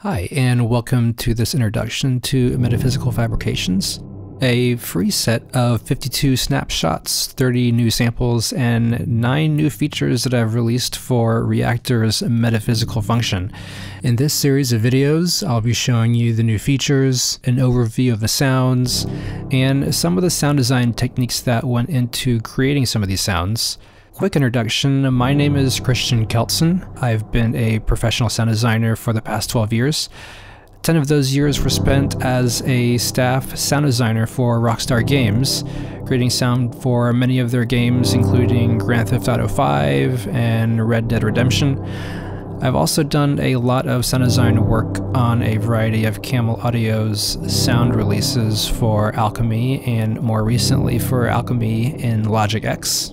Hi, and welcome to this introduction to Metaphysical Fabrications, a free set of 52 snapshots, 30 new samples, and 9 new features that I've released for Reaktor's metaphysical function. In this series of videos, I'll be showing you the new features, an overview of the sounds, and some of the sound design techniques that went into creating some of these sounds. Quick introduction my name is Christian Kjeldsen. I've been a professional sound designer for the past 12 years. 10 of those years were spent as a staff sound designer for Rockstar Games, creating sound for many of their games, including Grand Theft Auto 5 and Red Dead Redemption. I've also done a lot of sound design work on a variety of Camel Audio's sound releases for Alchemy and more recently for Alchemy in Logic X.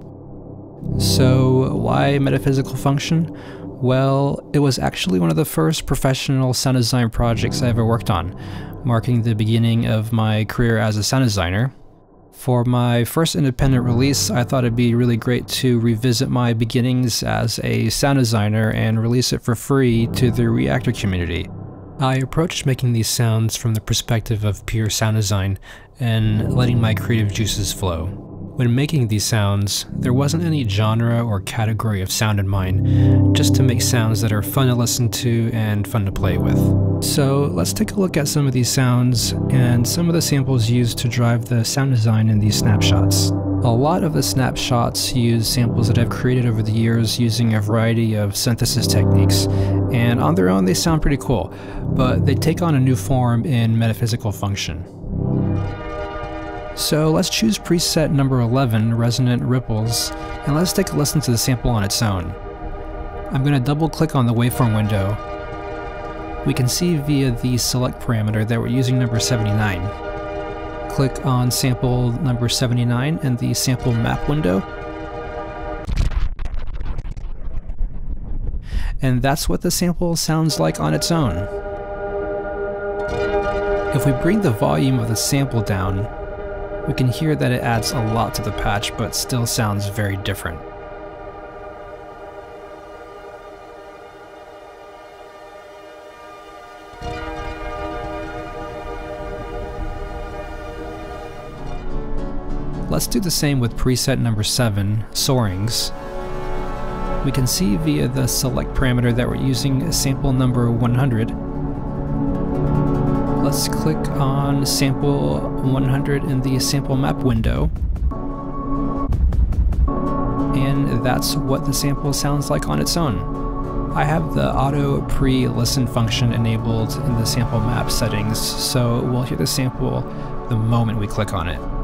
So, why metaphysical function? Well, it was actually one of the first professional sound design projects I ever worked on, marking the beginning of my career as a sound designer. For my first independent release, I thought it'd be really great to revisit my beginnings as a sound designer and release it for free to the Reaktor community. I approached making these sounds from the perspective of pure sound design and letting my creative juices flow. When making these sounds, there wasn't any genre or category of sound in mind, just to make sounds that are fun to listen to and fun to play with. So let's take a look at some of these sounds and some of the samples used to drive the sound design in these snapshots. A lot of the snapshots use samples that I've created over the years using a variety of synthesis techniques, and on their own they sound pretty cool, but they take on a new form in metaphysical function. So let's choose preset number 11, Resonant Ripples, and let's take a listen to the sample on its own. I'm going to double click on the waveform window. We can see via the select parameter that we're using number 79. Click on sample number 79 in the sample map window. And that's what the sample sounds like on its own. If we bring the volume of the sample down, we can hear that it adds a lot to the patch, but still sounds very different. Let's do the same with preset number 7, Soarings. We can see via the select parameter that we're using sample number 100 let's click on sample 100 in the sample map window. And that's what the sample sounds like on its own. I have the auto pre-listen function enabled in the sample map settings, so we'll hear the sample the moment we click on it.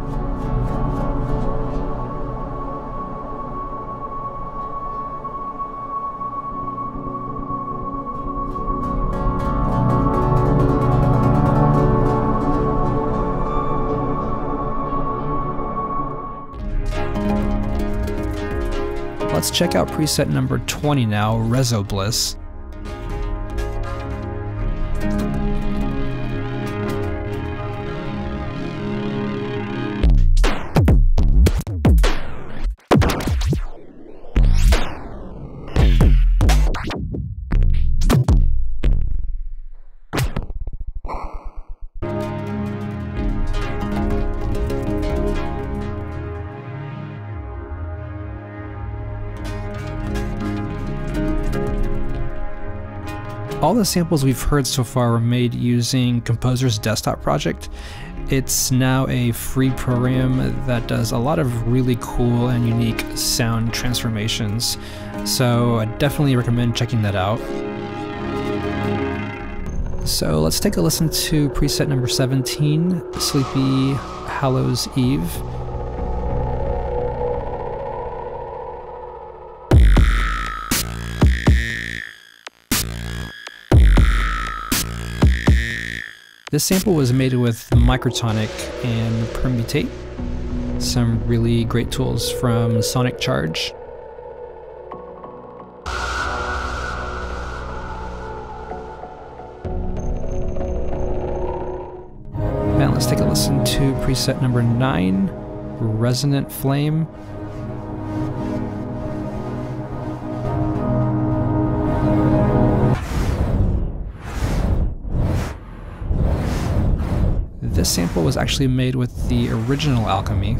Let's check out preset number 20 now, Resobliss. All the samples we've heard so far were made using Composers Desktop Project. It's now a free program that does a lot of really cool and unique sound transformations, so I definitely recommend checking that out. So let's take a listen to preset number 17, Sleepy Hallows Eve. This sample was made with Microtonic and Permut8, some really great tools from Sonic Charge. And let's take a listen to preset number 9, Resonant Flame. This sample was actually made with the original Alchemy.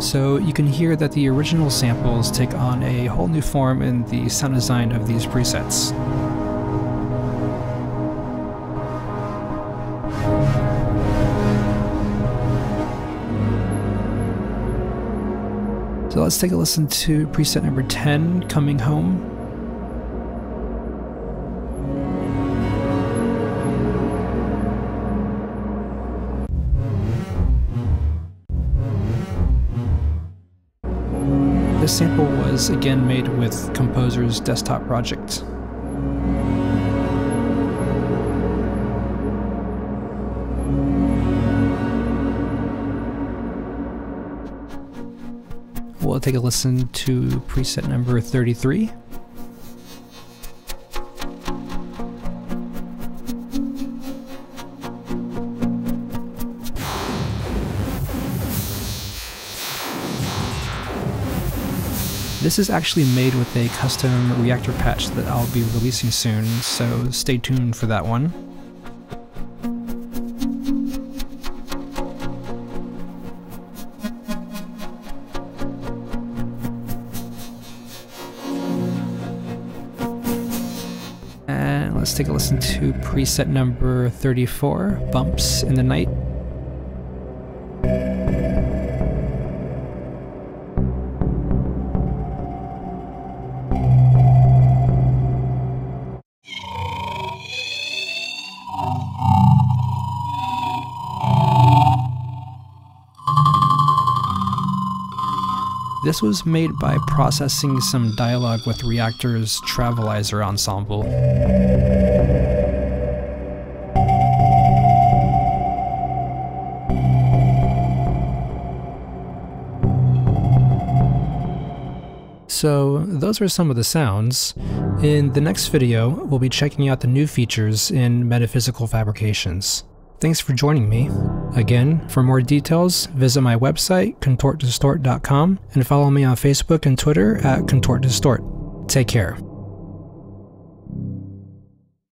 So you can hear that the original samples take on a whole new form in the sound design of these presets. So let's take a listen to preset number 10, Coming Home. This sample was again made with Composers Desktop Project. We'll take a listen to preset number 33. This is actually made with a custom Reaktor patch that I'll be releasing soon, so stay tuned for that one. And let's take a listen to preset number 34, Bumps in the Night. This was made by processing some dialogue with Reaktor's Travelizer ensemble. So those are some of the sounds. In the next video, we'll be checking out the new features in Metaphysical Fabrications. Thanks for joining me. Again, for more details, visit my website, contortdistort.com, and follow me on Facebook and Twitter at contortdistort. Take care.